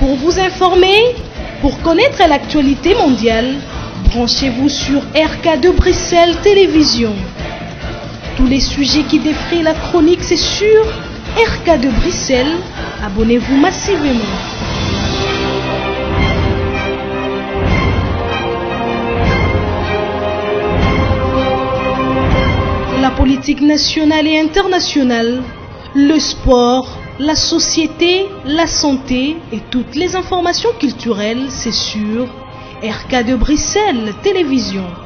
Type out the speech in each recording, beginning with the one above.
Pour vous informer, pour connaître l'actualité mondiale, branchez-vous sur rk de Bruxelles Télévision. Tous les sujets qui défrient la chronique, c'est sur rk de Bruxelles. Abonnez-vous massivement. La politique nationale et internationale, le sport, la société, la santé et toutes les informations culturelles, c'est sur RK de Bruxelles Télévision.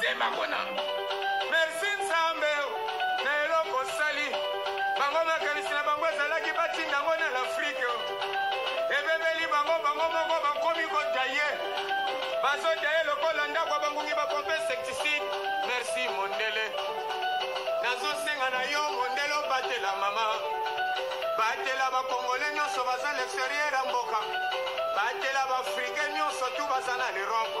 Simba kuna. Merci Nzambe na eloko osali. Bango makanisi na bango ezalaki batinda yango na l'Afrique. Ebebeli bango bango moko bakomi kodaye. Bazodaye lokola ndako bangungi bapompe insecticide. Merci Mondele. Nazosenga na yo Mondele obatela mama. Batela bakongole nyonso baza l'exterieur ya mboka. batela baafrike nyonso tu baza na l'europe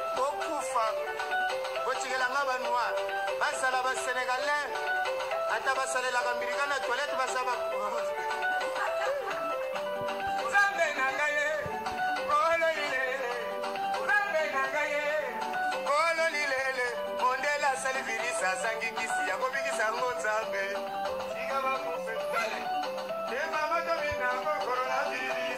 Bokufa botikela nga ba noir bazala ba senegalais ata basalelaka mbirika na toilette baza ba nzambe na ngai ye kolo lilele nzambe na ngai ye kolo lilele mondele asali virisi azangi kisi ya kobikisa yango nzambe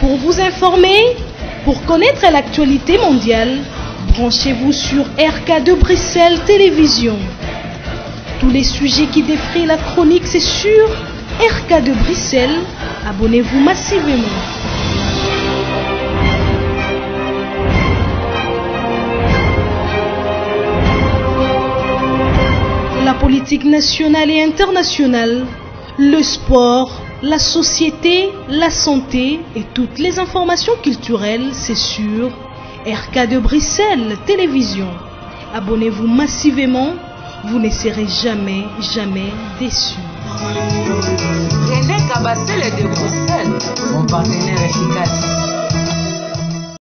Pour vous informer, pour connaître l'actualité mondiale, branchez-vous sur rk de Bruxelles Télévision. Tous les sujets qui défraient la chronique, c'est sur rk de Bruxelles. Abonnez-vous massivement. La politique nationale et internationale, le sport, la société, la santé et toutes les informations culturelles, c'est sur RK de Bruxelles Télévision. Abonnez-vous massivement, vous ne serez jamais, jamais déçus.